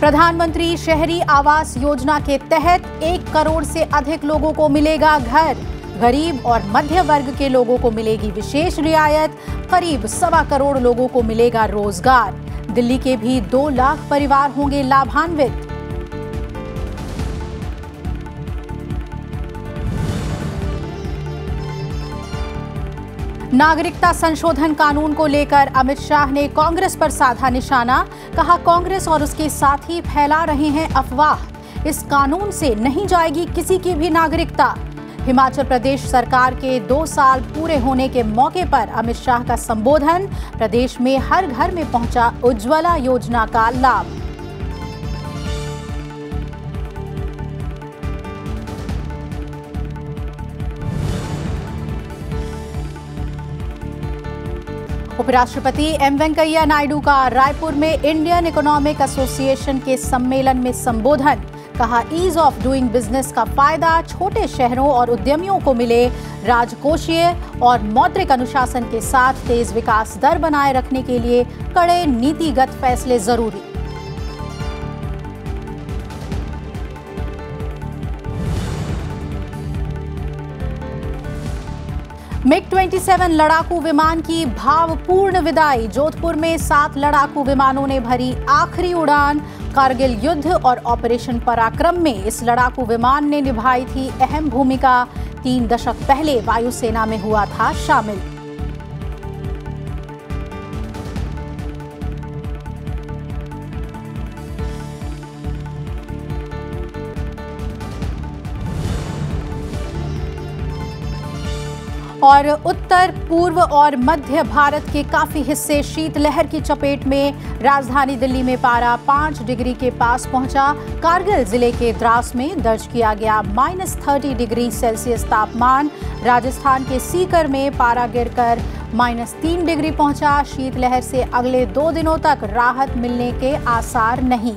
प्रधानमंत्री शहरी आवास योजना के तहत एक करोड़ से अधिक लोगों को मिलेगा घर। गरीब और मध्य वर्ग के लोगों को मिलेगी विशेष रियायत। करीब सवा करोड़ लोगों को मिलेगा रोज़गार। दिल्ली के भी दो लाख परिवार होंगे लाभान्वित। नागरिकता संशोधन कानून को लेकर अमित शाह ने कांग्रेस पर साधा निशाना। कहा, कांग्रेस और उसके साथी फैला रहे हैं अफवाह। इस कानून से नहीं जाएगी किसी की भी नागरिकता। हिमाचल प्रदेश सरकार के दो साल पूरे होने के मौके पर अमित शाह का संबोधन प्रदेश में हर घर में पहुँचा उज्ज्वला योजना का लाभ। उपराष्ट्रपति एम वेंकैया नायडू का रायपुर में इंडियन इकोनॉमिक एसोसिएशन के सम्मेलन में संबोधन। कहा ईज ऑफ़ डूइंग बिज़नेस का फ़ायदा छोटे शहरों और उद्यमियों को मिले। राजकोषीय और मौद्रिक अनुशासन के साथ तेज विकास दर बनाए रखने के लिए कड़े नीतिगत फैसले ज़रूरी। मिग 27 लड़ाकू विमान की भावपूर्ण विदाई। जोधपुर में सात लड़ाकू विमानों ने भरी आखिरी उड़ान। कारगिल युद्ध और ऑपरेशन पराक्रम में इस लड़ाकू विमान ने निभाई थी अहम भूमिका। तीन दशक पहले वायुसेना में हुआ था शामिल। और उत्तर, पूर्व और मध्य भारत के काफ़ी हिस्से शीतलहर की चपेट में। राजधानी दिल्ली में पारा पाँच डिग्री के पास पहुँचा। कारगिल ज़िले के द्रास में दर्ज किया गया माइनस थर्टी डिग्री सेल्सियस तापमान। राजस्थान के सीकर में पारा गिरकर माइनस तीन डिग्री पहुँचा। शीतलहर से अगले दो दिनों तक राहत मिलने के आसार नहीं।